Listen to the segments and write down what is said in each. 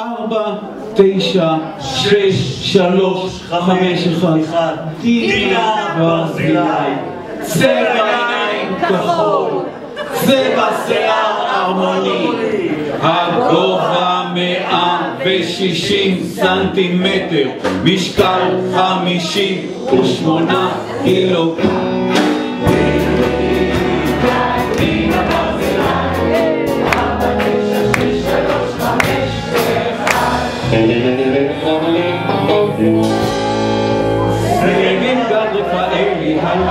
ארבע, תשע, שש, שלוש, חמש, אחד, דינה ברזילי, צבע עיניים כחול, צבע שיער ארמוני, הגובה מאה ושישים סנטימטר, משקל חמישים ושמונה קילו. דינה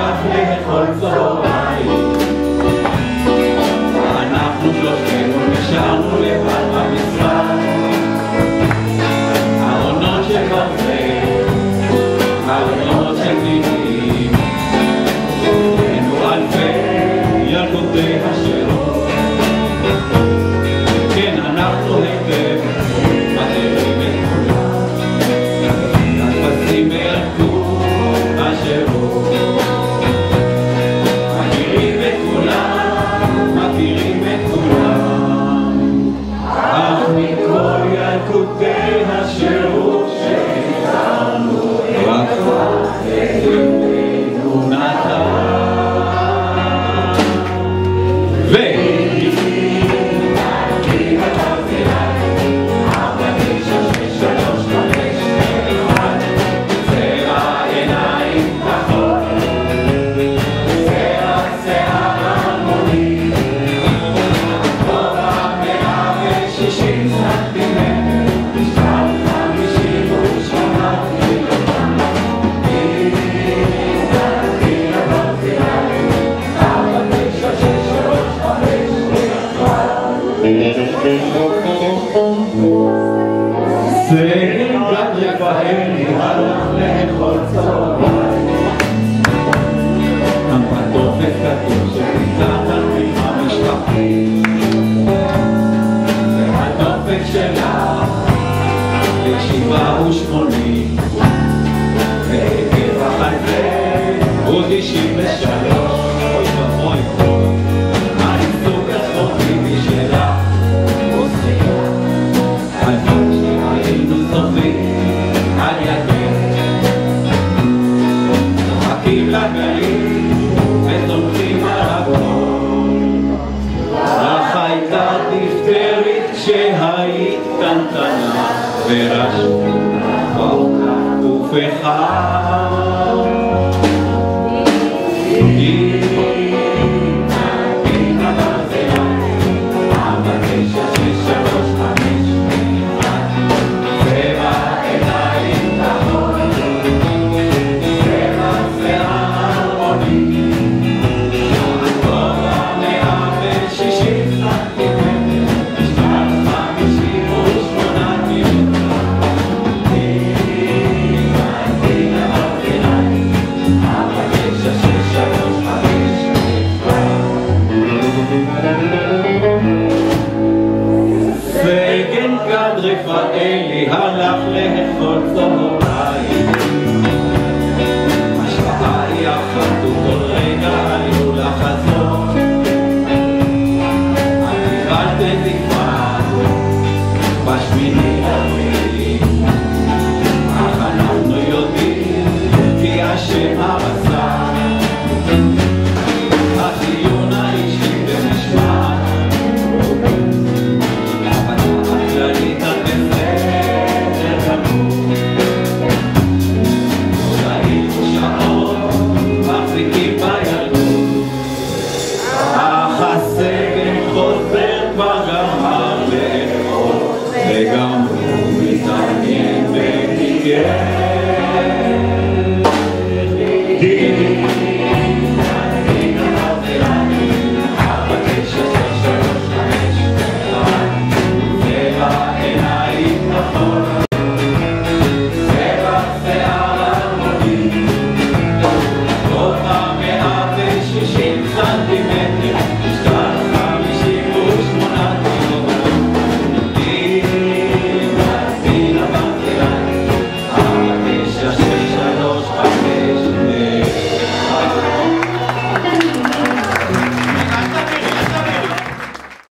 Gott, wir mit so pro teu. Sehen kann ich bei Ihnen, alle Lächeln verás voltar o ferrado. Watch menino.